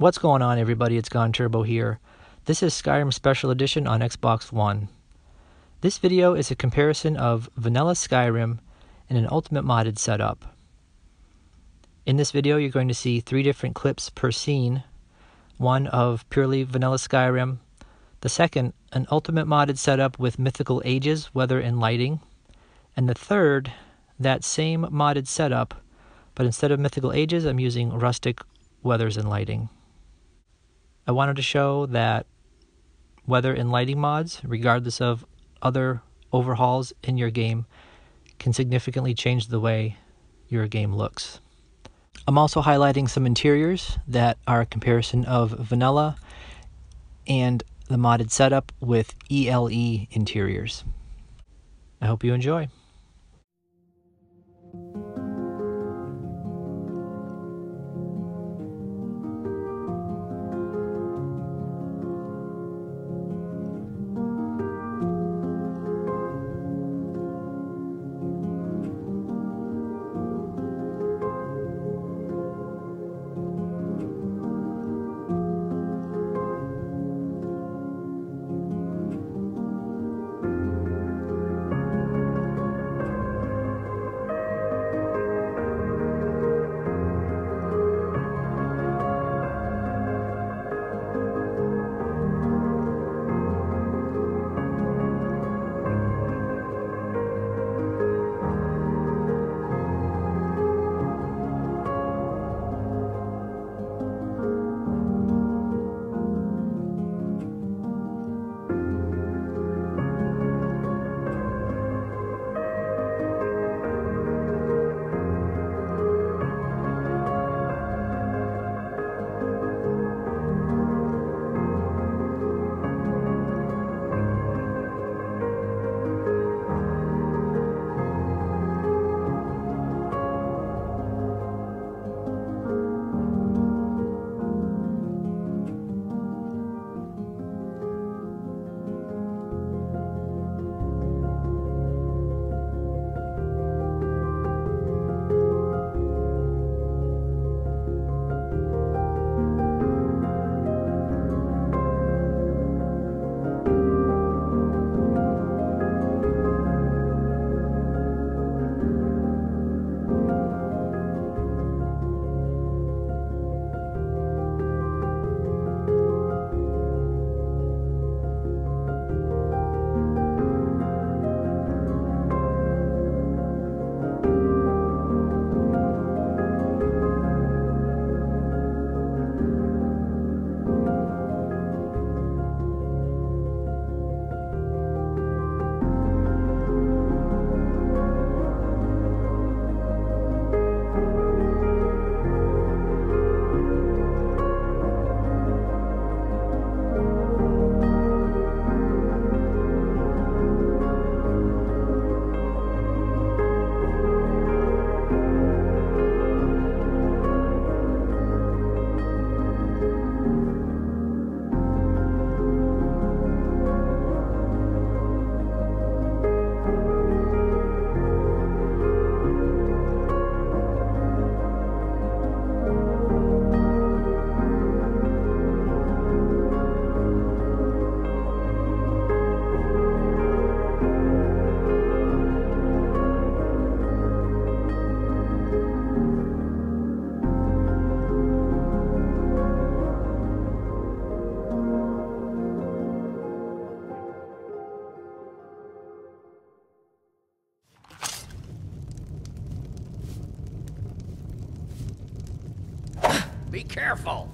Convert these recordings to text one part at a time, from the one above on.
What's going on, everybody? It's Gone Turbo here. This is Skyrim Special Edition on Xbox One. This video is a comparison of vanilla Skyrim and an Ultimate Modded setup. In this video, you're going to see three different clips per scene one of purely vanilla Skyrim, the second, an Ultimate Modded setup with mythical ages, weather, and lighting, and the third, that same modded setup, but instead of mythical ages, I'm using rustic weathers and lighting. I wanted to show that weather and lighting mods, regardless of other overhauls in your game, can significantly change the way your game looks. I'm also highlighting some interiors that are a comparison of vanilla and the modded setup with ELE interiors. I hope you enjoy. Careful!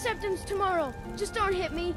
Septims tomorrow. Just don't hit me.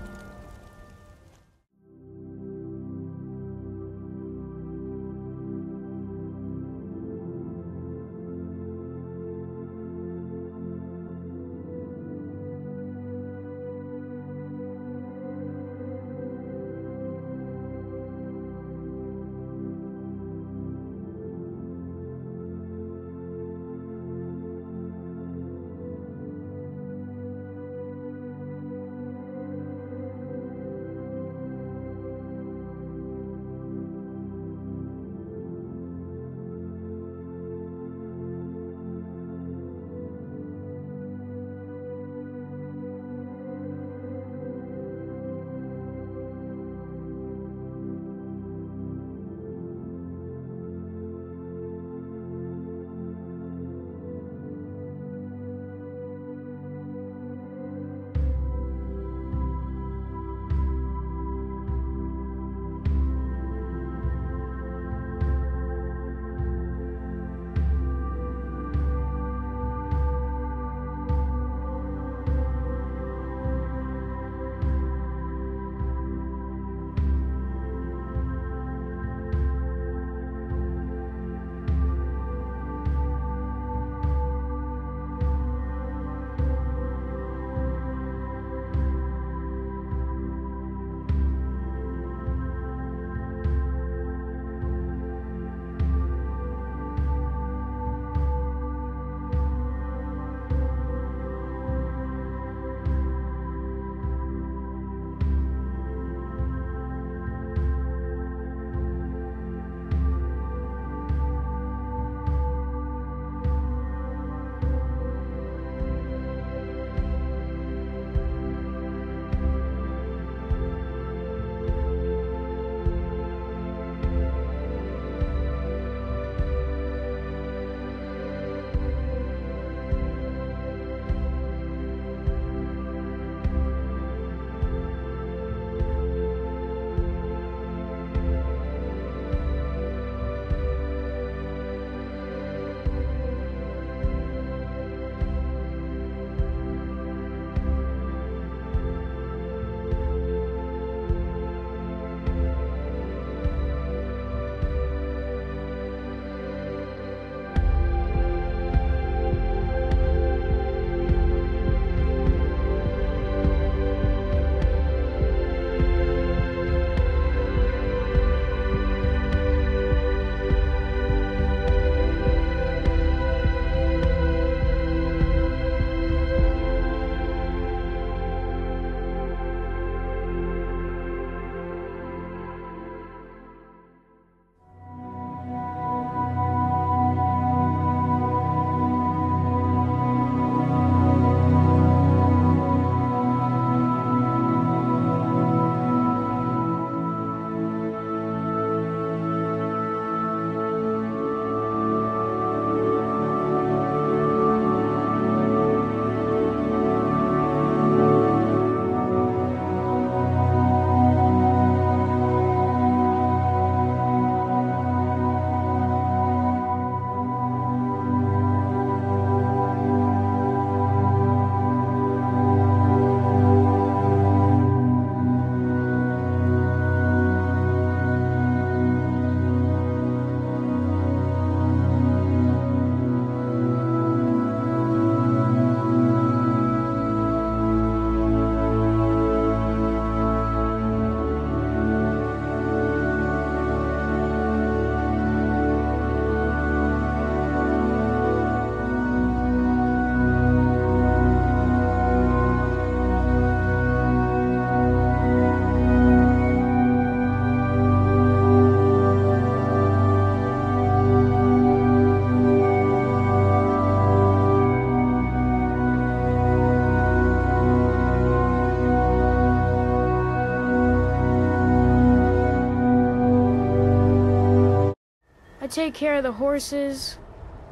Take care of the horses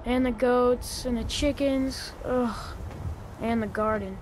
and the goats and the chickens, ugh, and the garden.